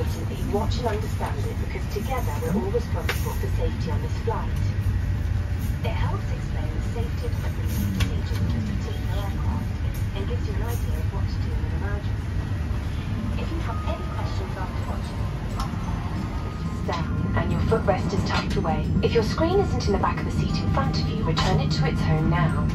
important that you watch and understand it because together we're all responsible for safety on this flight. It helps explain the safety of the procedures of particular aircraft and gives you an idea of what to do in an emergency. If you have any questions after watching, down and your footrest is tucked away. If your screen isn't in the back of the seat in front of you, return it to its home now.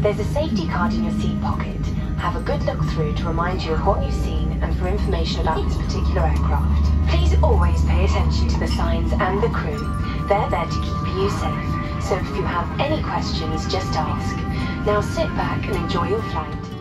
There's a safety card in your seat pocket. Have a good look through to remind you of what you've seen and for information about this particular aircraft. Please always pay attention to the signs and the crew. They're there to keep you safe. So if you have any questions, just ask. Now sit back and enjoy your flight.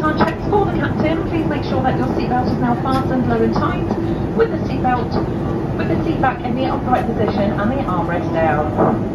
Time checks for the captain. Please make sure that your seatbelt is now fastened low and tight with the seatbelt, with the seat back in the upright position and the armrest down.